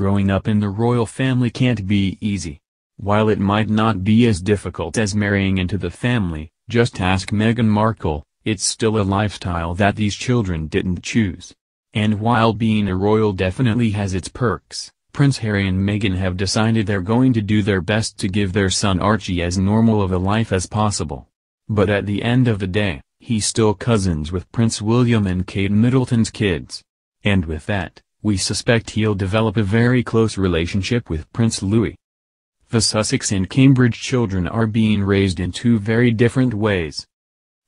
growing up in the royal family can't be easy. While it might not be as difficult as marrying into the family, just ask Meghan Markle, it's still a lifestyle that these children didn't choose. And while being a royal definitely has its perks, Prince Harry and Meghan have decided they're going to do their best to give their son Archie as normal of a life as possible. But at the end of the day, he's still cousins with Prince William and Kate Middleton's kids. And with that, we suspect he'll develop a very close relationship with Prince Louis. The Sussex and Cambridge children are being raised in two very different ways.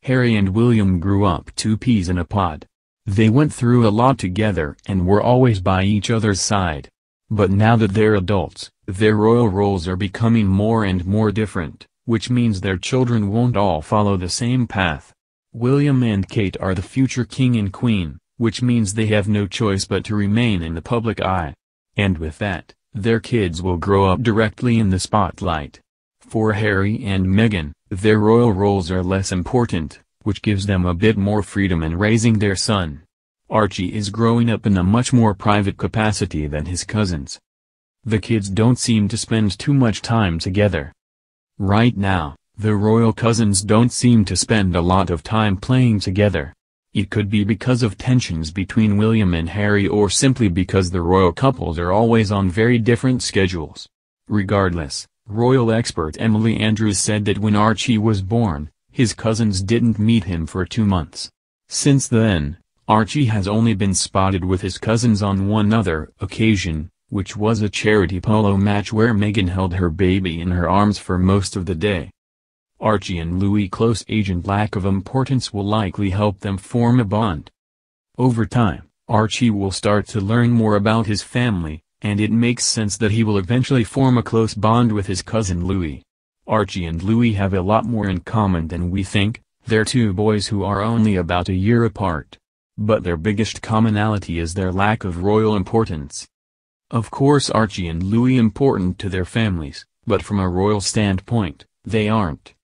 Harry and William grew up two peas in a pod. They went through a lot together and were always by each other's side. But now that they're adults, their royal roles are becoming more and more different, which means their children won't all follow the same path. William and Kate are the future king and queen, which means they have no choice but to remain in the public eye. And with that, their kids will grow up directly in the spotlight. For Harry and Meghan, their royal roles are less important, which gives them a bit more freedom in raising their son. Archie is growing up in a much more private capacity than his cousins. The kids don't seem to spend too much time together. Right now, the royal cousins don't seem to spend a lot of time playing together. It could be because of tensions between William and Harry or simply because the royal couples are always on very different schedules. Regardless, royal expert Emily Andrews said that when Archie was born, his cousins didn't meet him for two months. Since then, Archie has only been spotted with his cousins on one other occasion, which was a charity polo match where Meghan held her baby in her arms for most of the day. Archie and Louis' close agent lack of importance will likely help them form a bond. Over time, Archie will start to learn more about his family, and it makes sense that he will eventually form a close bond with his cousin Louis. Archie and Louis have a lot more in common than we think, they're two boys who are only about a year apart. But their biggest commonality is their lack of royal importance. Of course Archie and Louis important to their families, but from a royal standpoint, they aren't.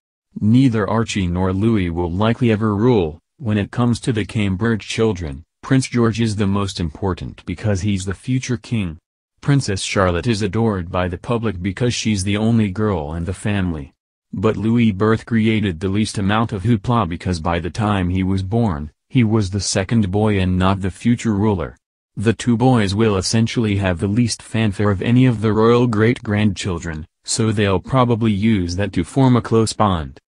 Neither Archie nor Louis will likely ever rule, when it comes to the Cambridge children, Prince George is the most important because he's the future king. Princess Charlotte is adored by the public because she's the only girl in the family. But Louis' birth created the least amount of hoopla because by the time he was born, he was the second boy and not the future ruler. The two boys will essentially have the least fanfare of any of the royal great-grandchildren, so they'll probably use that to form a close bond.